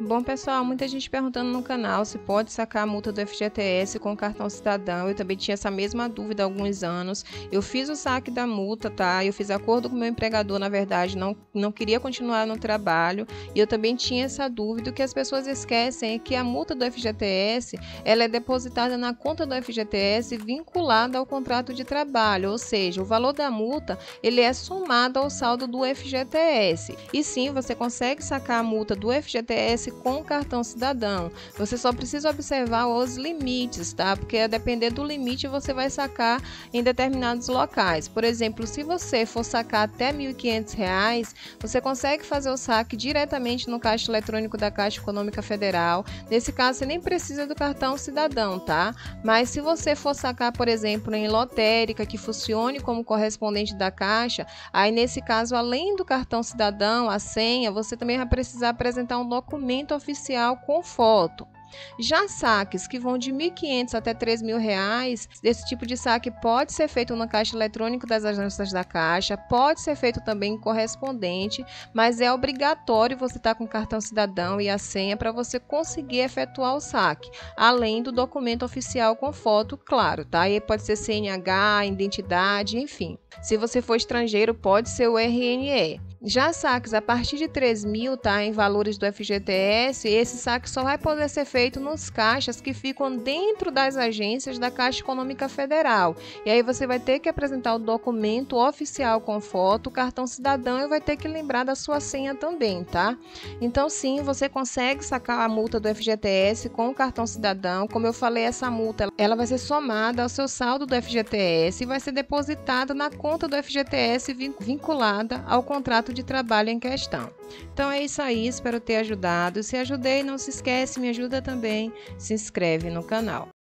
Bom, pessoal, muita gente perguntando no canal se pode sacar a multa do FGTS com o cartão cidadão. Eu também tinha essa mesma dúvida há alguns anos. Eu fiz o saque da multa, tá? Eu fiz acordo com o meu empregador, na verdade, não, não queria continuar no trabalho. E eu também tinha essa dúvida. O que as pessoas esquecem é que a multa do FGTS ela é depositada na conta do FGTS vinculada ao contrato de trabalho. Ou seja, o valor da multa ele é somado ao saldo do FGTS. E sim, você consegue sacar a multa do FGTS com o cartão cidadão. Você só precisa observar os limites, tá? Porque a depender do limite você vai sacar em determinados locais. Por exemplo, se você for sacar até R$ 1.500, você consegue fazer o saque diretamente no caixa eletrônico da Caixa Econômica Federal. Nesse caso, você nem precisa do cartão cidadão, tá? Mas se você for sacar, por exemplo, em lotérica que funcione como correspondente da Caixa, aí nesse caso, além do cartão cidadão, a senha, você também vai precisar apresentar um documento documento oficial com foto. Já saques que vão de R$ 1.500 até R$ 3.000, esse tipo de saque pode ser feito no caixa eletrônico das agências da Caixa, pode ser feito também em correspondente, mas é obrigatório você estar com o cartão cidadão e a senha para você conseguir efetuar o saque, além do documento oficial com foto, claro, tá? Aí pode ser CNH, identidade, enfim. Se você for estrangeiro, pode ser o RNE. Já saques a partir de 3 mil, tá, em valores do FGTS, esse saque só vai poder ser feito nos caixas que ficam dentro das agências da Caixa Econômica Federal. E aí você vai ter que apresentar o documento oficial com foto, cartão cidadão e vai ter que lembrar da sua senha também, tá? Então sim, você consegue sacar a multa do FGTS com o cartão cidadão. Como eu falei, essa multa ela vai ser somada ao seu saldo do FGTS e vai ser depositada na conta do FGTS vinculada ao contrato de trabalho em questão. Então é isso aí, espero ter ajudado. Se ajudei, não se esquece, me ajuda também, se inscreve no canal.